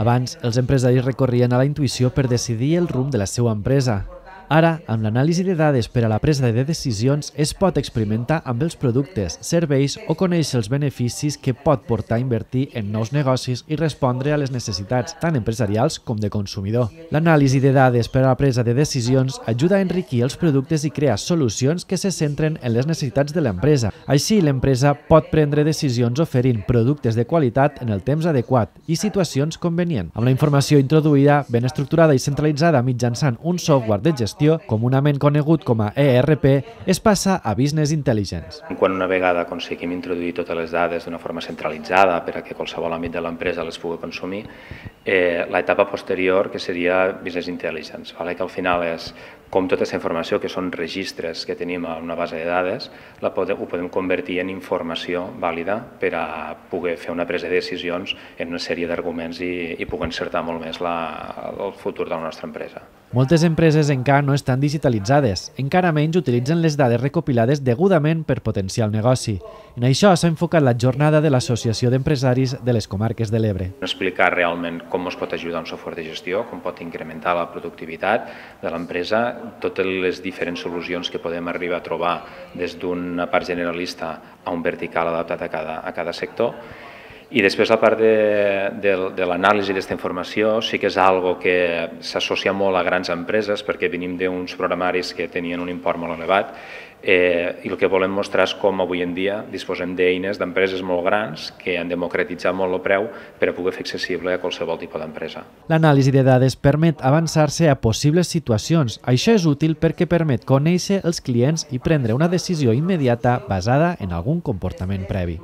Abans, els empresaris recorrien a la intuïció per decidir el rumb de la seva empresa. Ara, amb l'anàlisi de dades per a la presa de decisions, es pot experimentar amb els productes, serveis o conèixer els beneficis que pot portar a invertir en nous negocis i respondre a les necessitats, tant empresarials com de consumidor. L'anàlisi de dades per a la presa de decisions ajuda a enriquir els productes i crear solucions que se centren en les necessitats de l'empresa. Així, l'empresa pot prendre decisions oferint productes de qualitat en el temps adequat i situacions convenients. Amb la informació introduïda, ben estructurada i centralitzada mitjançant un software de gestió gestió, comunament conegut com a ERP, es passa a Business Intelligence. Quan una vegada aconseguim introduir totes les dades d'una forma centralitzada per a que qualsevol àmbit de l'empresa les pugui consumir, eh, l'etapa posterior, que seria Business Intelligence, vale? que al final és com tota aquesta informació, que són registres que tenim a una base de dades, la podem, ho podem convertir en informació vàlida per a poder fer una presa de decisions en una sèrie d'arguments i, i poder encertar molt més la, el futur de la nostra empresa. Moltes empreses encara no estan digitalitzades, encara menys utilitzen les dades recopilades degudament per potenciar el negoci. En això s'ha enfocat la jornada de l'Associació d'Empresaris de les Comarques de l'Ebre. Explicar realment com es pot ajudar un software de gestió, com pot incrementar la productivitat de l'empresa, totes les diferents solucions que podem arribar a trobar des d'una part generalista a un vertical adaptat a cada, a cada sector i després la part de, de, de l'anàlisi d'aquesta informació sí que és algo que s'associa molt a grans empreses perquè venim d'uns programaris que tenien un import molt elevat eh, i el que volem mostrar és com avui en dia disposem d'eines d'empreses molt grans que han democratitzat molt el preu per a poder fer accessible a qualsevol tipus d'empresa. L'anàlisi de dades permet avançar-se a possibles situacions. Això és útil perquè permet conèixer els clients i prendre una decisió immediata basada en algun comportament previ.